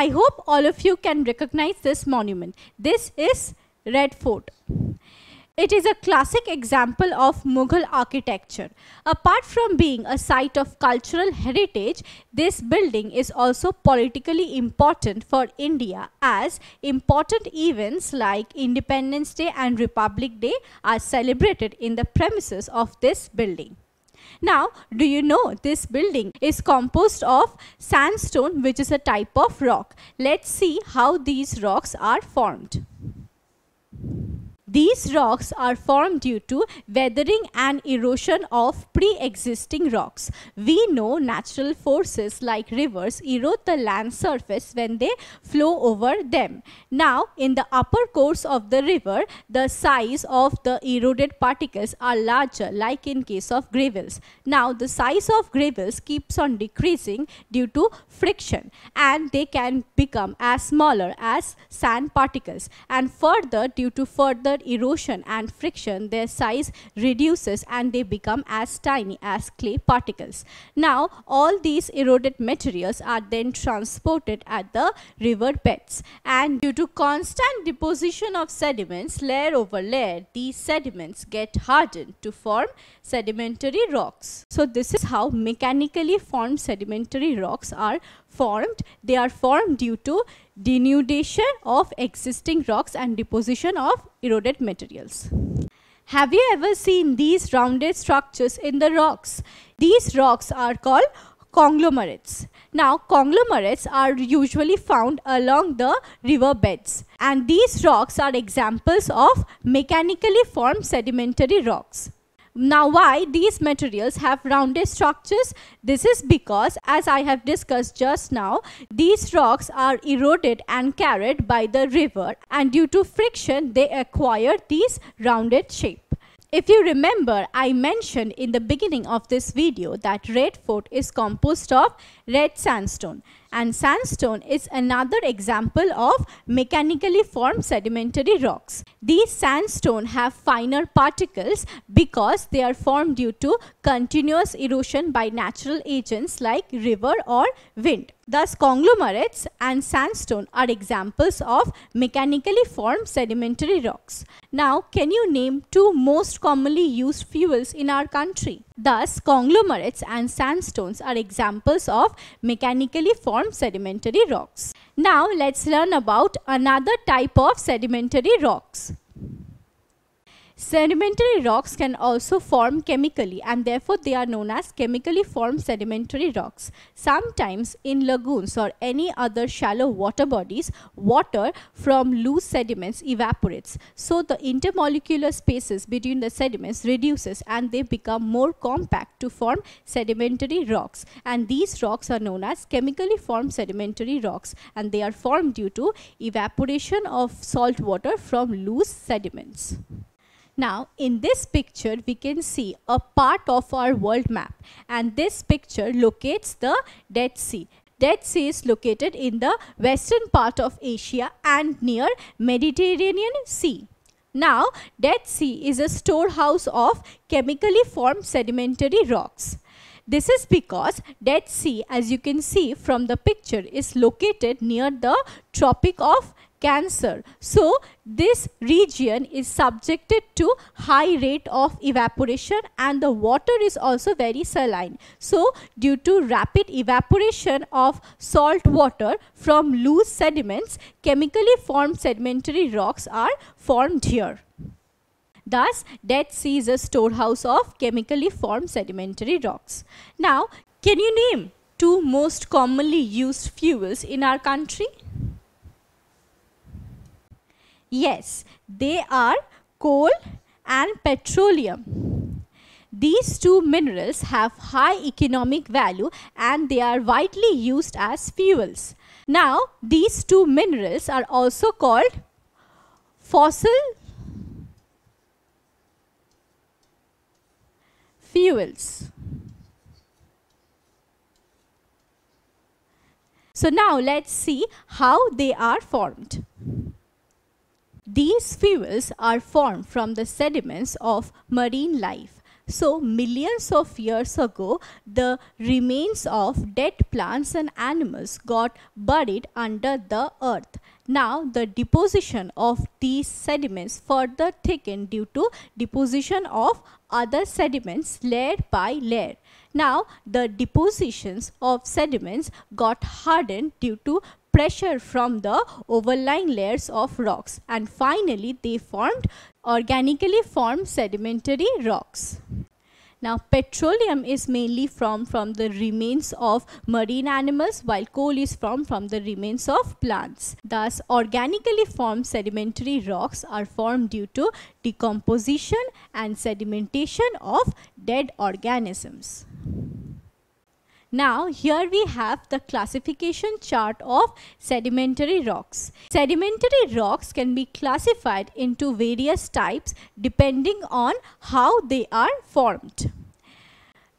I hope all of you can recognize this monument. This is Red Fort. It is a classic example of Mughal architecture. Apart from being a site of cultural heritage, this building is also politically important for India as important events like Independence Day and Republic Day are celebrated in the premises of this building. Now, do you know this building is composed of sandstone which is a type of rock. Let's see how these rocks are formed. These rocks are formed due to weathering and erosion of pre-existing rocks. We know natural forces like rivers erode the land surface when they flow over them. Now, in the upper course of the river, the size of the eroded particles are larger like in case of gravels. Now, the size of gravels keeps on decreasing due to friction and they can become as smaller as sand particles and further due to further erosion and friction, their size reduces and they become as tiny as clay particles. Now, all these eroded materials are then transported at the river beds and due to constant deposition of sediments layer over layer, these sediments get hardened to form sedimentary rocks. So, this is how mechanically formed sedimentary rocks are formed. They are formed due to denudation of existing rocks and deposition of eroded materials. Have you ever seen these rounded structures in the rocks? These rocks are called conglomerates. Now, conglomerates are usually found along the river beds and these rocks are examples of mechanically formed sedimentary rocks. Now why these materials have rounded structures? This is because as I have discussed just now, these rocks are eroded and carried by the river and due to friction they acquire these rounded shape. If you remember, I mentioned in the beginning of this video that Red Fort is composed of red sandstone and sandstone is another example of mechanically formed sedimentary rocks. These sandstone have finer particles because they are formed due to continuous erosion by natural agents like river or wind. Thus, conglomerates and sandstone are examples of mechanically formed sedimentary rocks. Now, can you name two most commonly used fuels in our country? Thus, conglomerates and sandstones are examples of mechanically formed sedimentary rocks. Now, let's learn about another type of sedimentary rocks. Sedimentary rocks can also form chemically and therefore they are known as chemically formed sedimentary rocks. Sometimes in lagoons or any other shallow water bodies, water from loose sediments evaporates. So the intermolecular spaces between the sediments reduces and they become more compact to form sedimentary rocks. And these rocks are known as chemically formed sedimentary rocks and they are formed due to evaporation of salt water from loose sediments. Now in this picture we can see a part of our world map and this picture locates the Dead Sea. Dead Sea is located in the western part of Asia and near Mediterranean Sea. Now Dead Sea is a storehouse of chemically formed sedimentary rocks. This is because Dead Sea as you can see from the picture is located near the Tropic of Cancer. So, this region is subjected to high rate of evaporation and the water is also very saline. So, due to rapid evaporation of salt water from loose sediments, chemically formed sedimentary rocks are formed here. Thus, Dead Sea is a storehouse of chemically formed sedimentary rocks. Now, can you name two most commonly used fuels in our country? Yes, they are coal and petroleum. These two minerals have high economic value and they are widely used as fuels. Now, these two minerals are also called fossil fuels. So now let's see how they are formed. These fuels are formed from the sediments of marine life. So millions of years ago, the remains of dead plants and animals got buried under the earth. Now the deposition of these sediments further thickened due to deposition of other sediments layer by layer. Now the depositions of sediments got hardened due to pressure from the overlying layers of rocks and finally they formed organically formed sedimentary rocks. Now petroleum is mainly from from the remains of marine animals while coal is from from the remains of plants. Thus organically formed sedimentary rocks are formed due to decomposition and sedimentation of dead organisms. Now here we have the classification chart of sedimentary rocks. Sedimentary rocks can be classified into various types depending on how they are formed.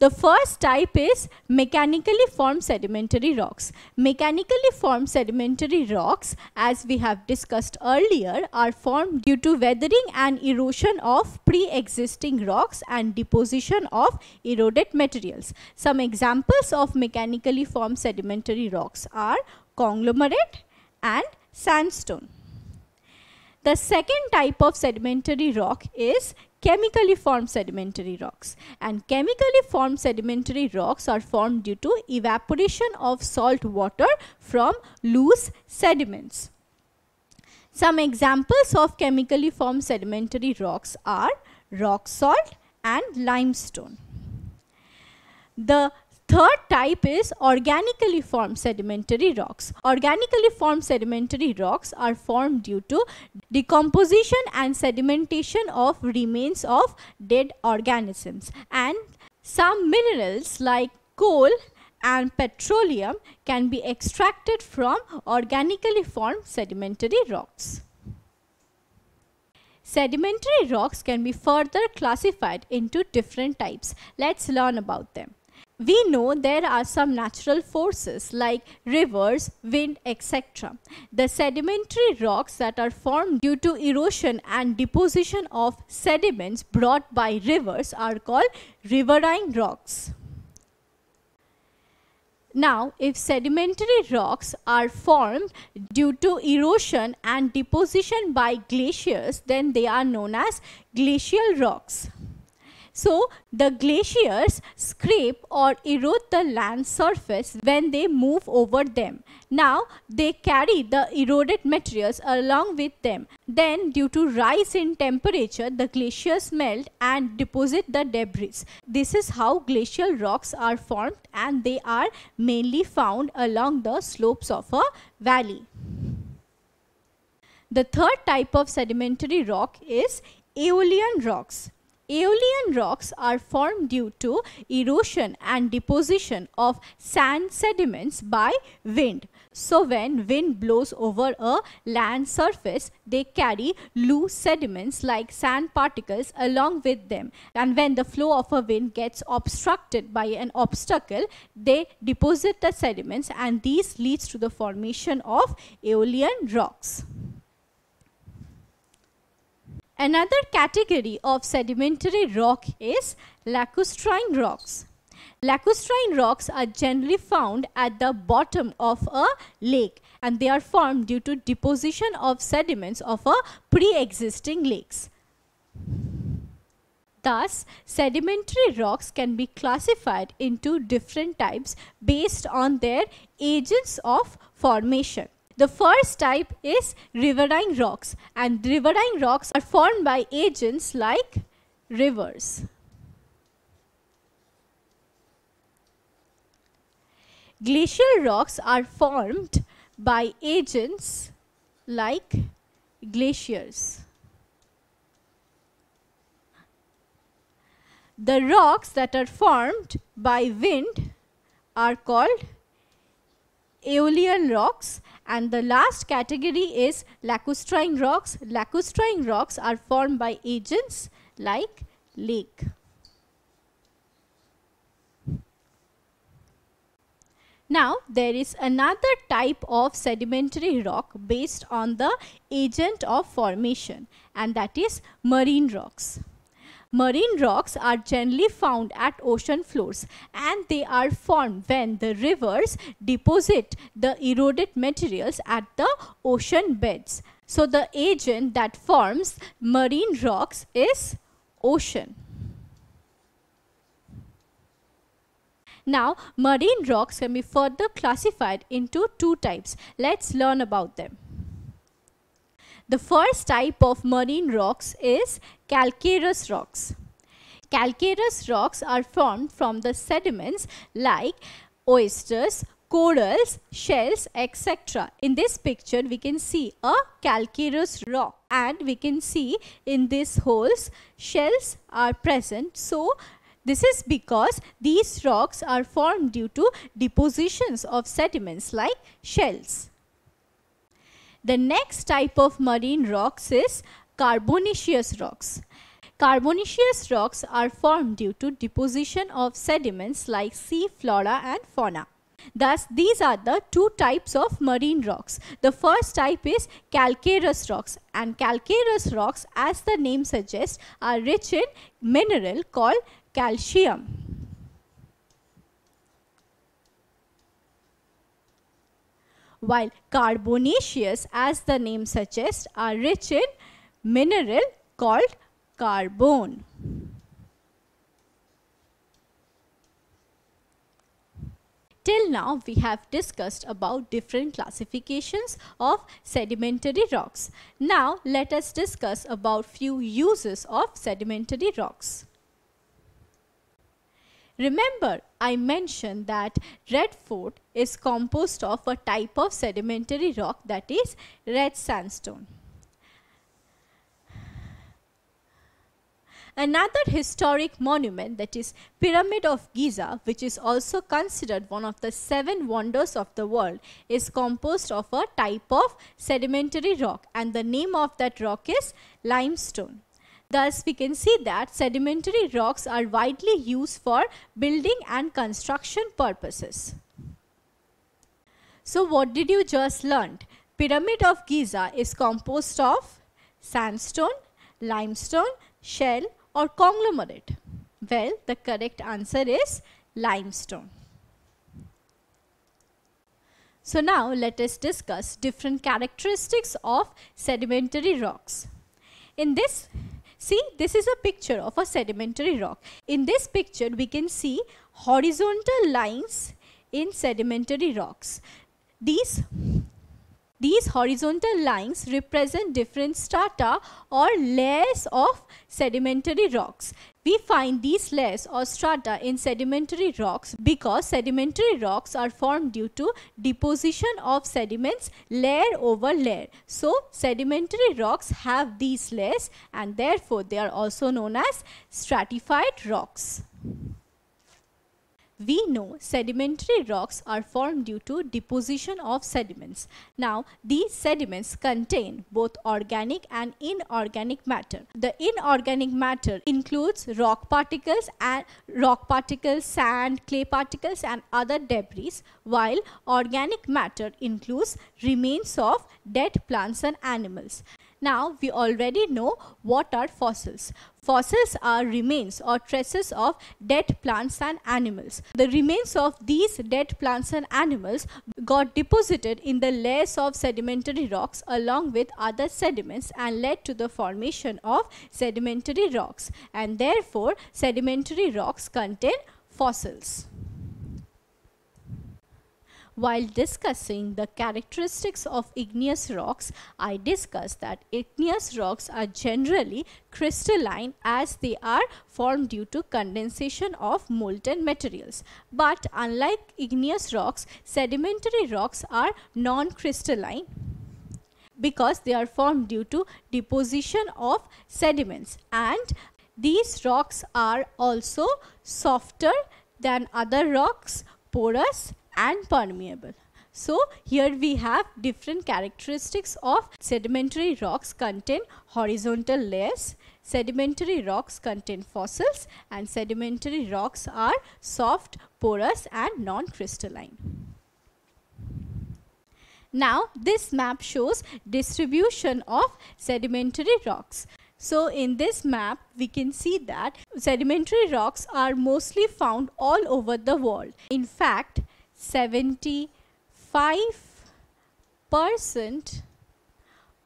The first type is mechanically formed sedimentary rocks. Mechanically formed sedimentary rocks as we have discussed earlier are formed due to weathering and erosion of pre-existing rocks and deposition of eroded materials. Some examples of mechanically formed sedimentary rocks are conglomerate and sandstone. The second type of sedimentary rock is chemically formed sedimentary rocks and chemically formed sedimentary rocks are formed due to evaporation of salt water from loose sediments. Some examples of chemically formed sedimentary rocks are rock salt and limestone. The Third type is organically formed sedimentary rocks. Organically formed sedimentary rocks are formed due to decomposition and sedimentation of remains of dead organisms. And some minerals like coal and petroleum can be extracted from organically formed sedimentary rocks. Sedimentary rocks can be further classified into different types. Let's learn about them we know there are some natural forces like rivers, wind, etc. The sedimentary rocks that are formed due to erosion and deposition of sediments brought by rivers are called riverine rocks. Now, if sedimentary rocks are formed due to erosion and deposition by glaciers, then they are known as glacial rocks. So the glaciers scrape or erode the land surface when they move over them. Now they carry the eroded materials along with them. Then due to rise in temperature, the glaciers melt and deposit the debris. This is how glacial rocks are formed and they are mainly found along the slopes of a valley. The third type of sedimentary rock is aeolian rocks. Aeolian rocks are formed due to erosion and deposition of sand sediments by wind. So when wind blows over a land surface, they carry loose sediments like sand particles along with them. And when the flow of a wind gets obstructed by an obstacle, they deposit the sediments and these leads to the formation of aeolian rocks. Another category of sedimentary rock is lacustrine rocks. Lacustrine rocks are generally found at the bottom of a lake and they are formed due to deposition of sediments of a pre-existing lakes. Thus, sedimentary rocks can be classified into different types based on their agents of formation. The first type is riverine rocks and riverine rocks are formed by agents like rivers. Glacial rocks are formed by agents like glaciers. The rocks that are formed by wind are called aeolian rocks and the last category is lacustrine rocks. Lacustrine rocks are formed by agents like lake. Now, there is another type of sedimentary rock based on the agent of formation and that is marine rocks. Marine rocks are generally found at ocean floors and they are formed when the rivers deposit the eroded materials at the ocean beds. So the agent that forms marine rocks is ocean. Now, marine rocks can be further classified into two types. Let's learn about them. The first type of marine rocks is calcareous rocks. Calcareous rocks are formed from the sediments like oysters, corals, shells, etc. In this picture, we can see a calcareous rock and we can see in these holes shells are present. So, this is because these rocks are formed due to depositions of sediments like shells. The next type of marine rocks is carbonaceous rocks. Carbonaceous rocks are formed due to deposition of sediments like sea flora and fauna. Thus, these are the two types of marine rocks. The first type is calcareous rocks and calcareous rocks as the name suggests are rich in mineral called calcium. while carbonaceous as the name suggests are rich in mineral called carbon. Till now we have discussed about different classifications of sedimentary rocks. Now let us discuss about few uses of sedimentary rocks. Remember, I mentioned that red fort is composed of a type of sedimentary rock that is red sandstone. Another historic monument that is Pyramid of Giza which is also considered one of the seven wonders of the world is composed of a type of sedimentary rock and the name of that rock is limestone. Thus, we can see that sedimentary rocks are widely used for building and construction purposes. So, what did you just learn? Pyramid of Giza is composed of sandstone, limestone, shell or conglomerate. Well, the correct answer is limestone. So now let us discuss different characteristics of sedimentary rocks. In this See, this is a picture of a sedimentary rock. In this picture, we can see horizontal lines in sedimentary rocks. These these horizontal lines represent different strata or layers of sedimentary rocks. We find these layers or strata in sedimentary rocks because sedimentary rocks are formed due to deposition of sediments layer over layer. So, sedimentary rocks have these layers and therefore they are also known as stratified rocks. We know sedimentary rocks are formed due to deposition of sediments. Now, these sediments contain both organic and inorganic matter. The inorganic matter includes rock particles and rock particles, sand, clay particles and other debris, while organic matter includes remains of dead plants and animals. Now we already know what are fossils. Fossils are remains or traces of dead plants and animals. The remains of these dead plants and animals got deposited in the layers of sedimentary rocks along with other sediments and led to the formation of sedimentary rocks and therefore sedimentary rocks contain fossils. While discussing the characteristics of igneous rocks, I discussed that igneous rocks are generally crystalline as they are formed due to condensation of molten materials. But unlike igneous rocks, sedimentary rocks are non-crystalline because they are formed due to deposition of sediments and these rocks are also softer than other rocks, porous and permeable. So here we have different characteristics of sedimentary rocks contain horizontal layers, sedimentary rocks contain fossils and sedimentary rocks are soft, porous and non-crystalline. Now this map shows distribution of sedimentary rocks. So in this map, we can see that sedimentary rocks are mostly found all over the world. In fact, 75%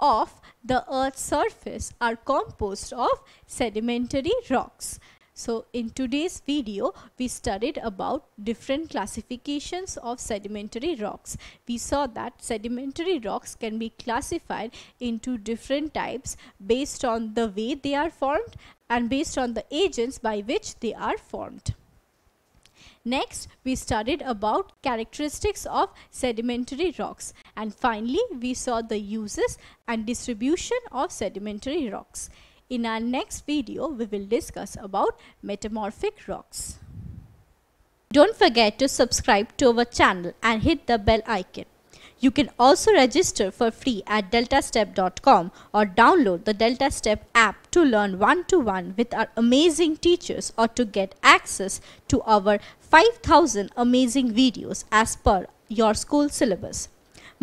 of the earth's surface are composed of sedimentary rocks. So in today's video, we studied about different classifications of sedimentary rocks. We saw that sedimentary rocks can be classified into different types based on the way they are formed and based on the agents by which they are formed. Next, we studied about characteristics of sedimentary rocks. And finally, we saw the uses and distribution of sedimentary rocks. In our next video, we will discuss about metamorphic rocks. Don't forget to subscribe to our channel and hit the bell icon. You can also register for free at deltastep.com or download the Delta Step app to learn one-to-one -one with our amazing teachers or to get access to our 5000 amazing videos as per your school syllabus.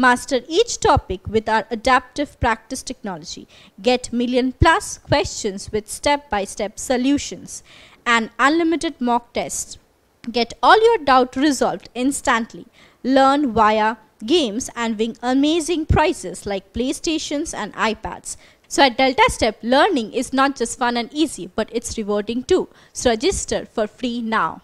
Master each topic with our adaptive practice technology. Get million plus questions with step-by-step -step solutions and unlimited mock tests. Get all your doubt resolved instantly. Learn via games and win amazing prizes like PlayStations and iPads. So at Delta Step, learning is not just fun and easy, but it's rewarding too. So register for free now.